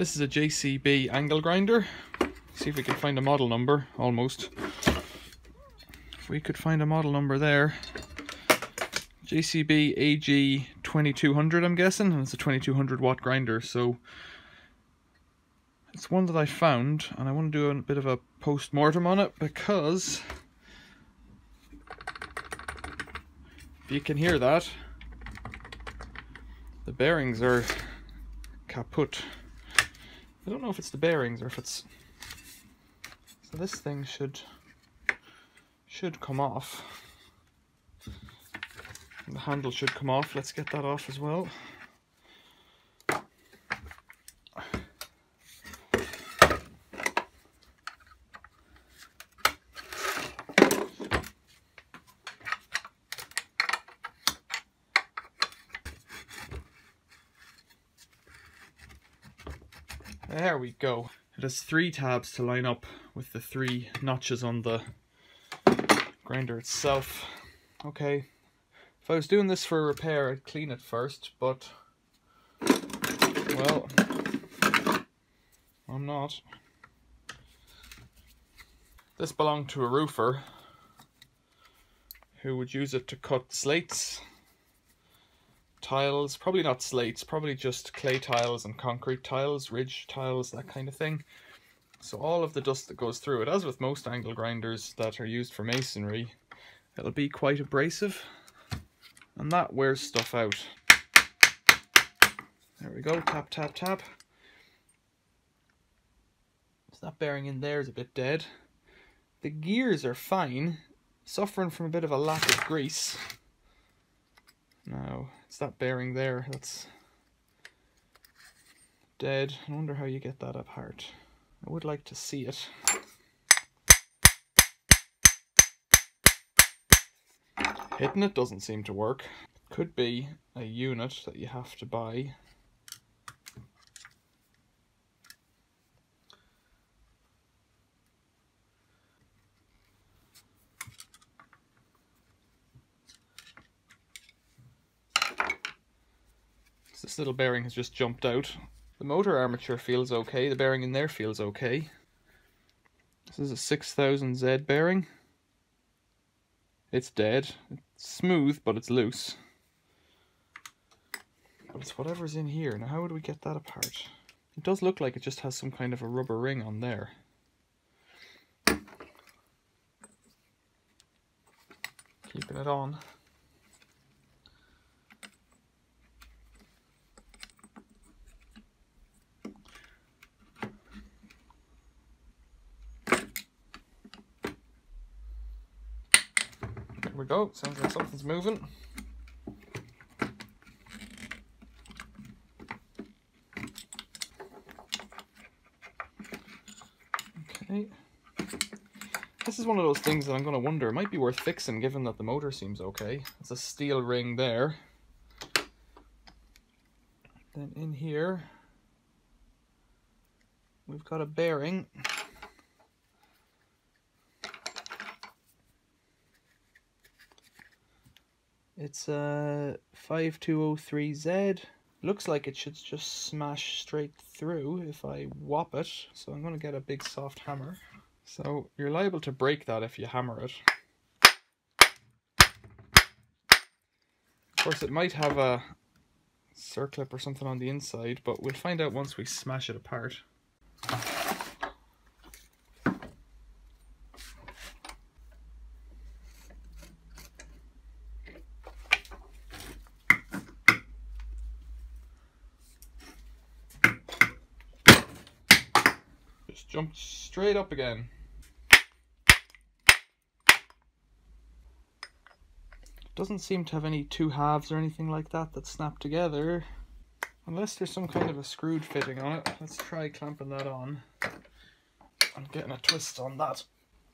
This is a JCB angle grinder. See if we can find a model number, almost. If we could find a model number there. JCB AG 2200 I'm guessing, and it's a 2200 watt grinder, so it's one that I found, and I want to do a bit of a post-mortem on it, because if you can hear that, the bearings are kaput. I don't know if it's the bearings or if it's... So this thing should should come off. The handle should come off. Let's get that off as well. There we go. It has three tabs to line up with the three notches on the grinder itself. Okay, if I was doing this for a repair, I'd clean it first, but, well, I'm not. This belonged to a roofer who would use it to cut slates tiles, probably not slates, probably just clay tiles and concrete tiles, ridge tiles, that kind of thing. So all of the dust that goes through it, as with most angle grinders that are used for masonry, it'll be quite abrasive and that wears stuff out. There we go, tap, tap, tap. So that bearing in there is a bit dead. The gears are fine, suffering from a bit of a lack of grease. Now, it's that bearing there that's dead. I wonder how you get that apart. I would like to see it. Hitting it doesn't seem to work. Could be a unit that you have to buy. This little bearing has just jumped out. The motor armature feels okay, the bearing in there feels okay. This is a 6000Z bearing. It's dead. It's smooth, but it's loose. But it's whatever's in here. Now how would we get that apart? It does look like it just has some kind of a rubber ring on there. Keeping it on. We go. Sounds like something's moving. Okay. This is one of those things that I'm going to wonder. It might be worth fixing given that the motor seems okay. It's a steel ring there. Then in here, we've got a bearing. It's a 5203Z. Looks like it should just smash straight through if I whop it. So I'm going to get a big soft hammer. So you're liable to break that if you hammer it. Of course it might have a circlip or something on the inside, but we'll find out once we smash it apart. jumped straight up again. Doesn't seem to have any two halves or anything like that that snap together. Unless there's some kind of a screwed fitting on it. Let's try clamping that on. I'm getting a twist on that.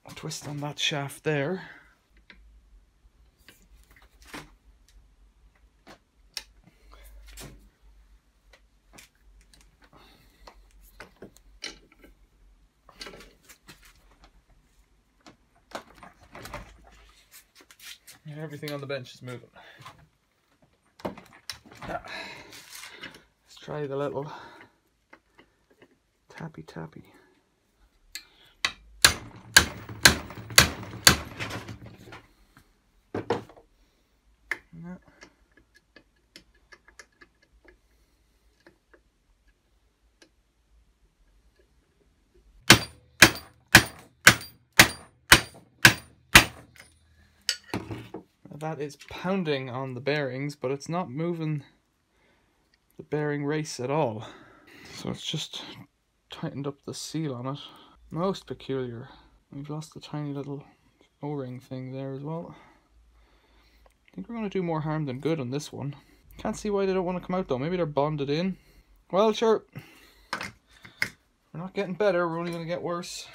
A twist on that shaft there. Everything on the bench is moving. Let's try the little Tappy tappy. That is pounding on the bearings, but it's not moving the bearing race at all. So it's just tightened up the seal on it. Most peculiar. We've lost the tiny little O-ring thing there as well. I think we're going to do more harm than good on this one. Can't see why they don't want to come out though. Maybe they're bonded in. Well, sure. We're not getting better. We're only going to get worse.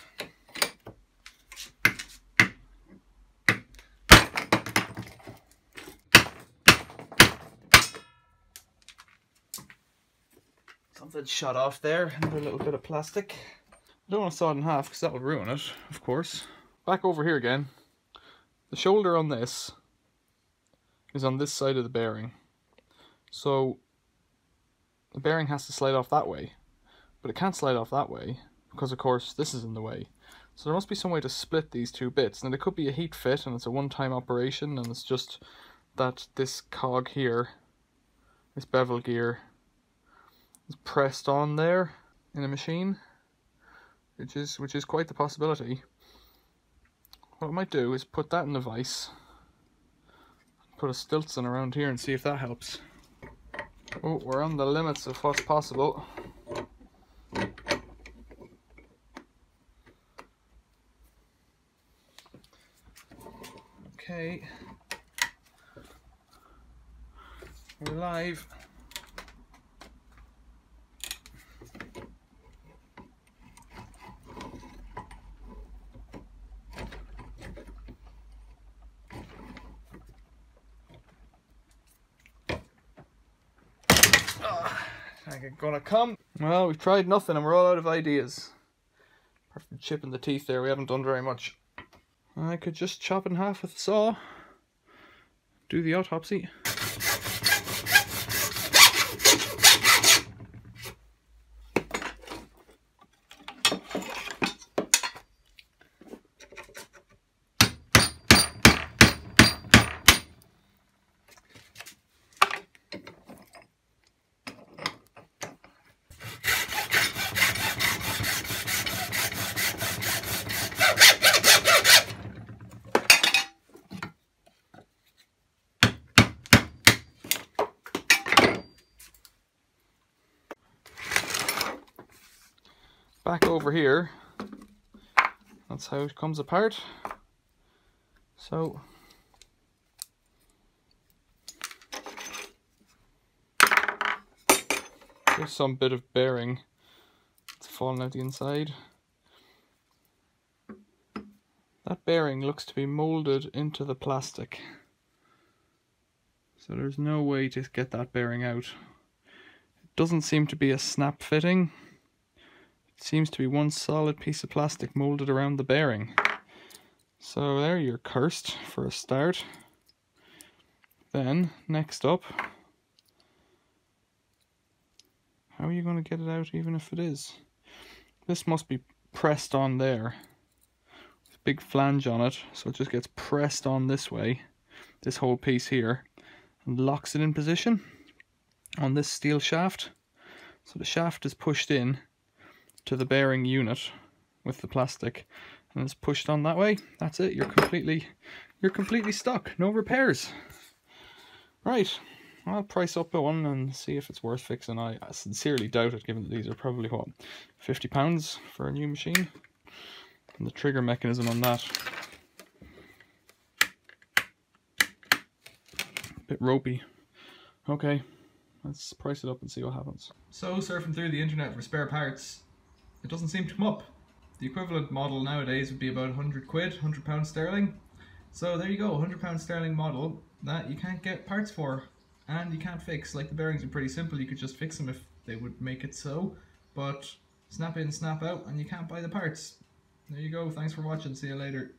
Something shot off there. Another little bit of plastic. I don't want to saw it in half because that would ruin it, of course. Back over here again. The shoulder on this is on this side of the bearing. So the bearing has to slide off that way. But it can't slide off that way because of course this is in the way. So there must be some way to split these two bits. And it could be a heat fit and it's a one-time operation and it's just that this cog here, this bevel gear, is pressed on there in a machine, which is which is quite the possibility. What I might do is put that in the vise, put a Stillson around here and see if that helps. Oh, we're on the limits of what's possible. Okay. We're live. Gonna come. Well, we've tried nothing and we're all out of ideas. Apart from chipping the teeth there, we haven't done very much. I could just chop in half with the saw. Do the autopsy. Back over here, that's how it comes apart. So, there's some bit of bearing that's fallen out the inside. That bearing looks to be molded into the plastic. So there's no way to get that bearing out. It doesn't seem to be a snap fitting seems to be one solid piece of plastic molded around the bearing. So there you're cursed for a start. Then, next up, how are you going to get it out even if it is? This must be pressed on there. big flange on it, so it just gets pressed on this way, this whole piece here, and locks it in position on this steel shaft. So the shaft is pushed in to the bearing unit with the plastic and it's pushed on that way. That's it. You're completely you're completely stuck. No repairs. Right. I'll price up one and see if it's worth fixing. I, I sincerely doubt it given that these are probably what 50 pounds for a new machine? And the trigger mechanism on that. A bit ropey. Okay. Let's price it up and see what happens. So surfing through the internet for spare parts it doesn't seem to come up. The equivalent model nowadays would be about 100 quid, 100 pounds sterling. So there you go, 100 pounds sterling model that you can't get parts for and you can't fix. Like the bearings are pretty simple, you could just fix them if they would make it so, but snap in, snap out, and you can't buy the parts. There you go, thanks for watching, see you later.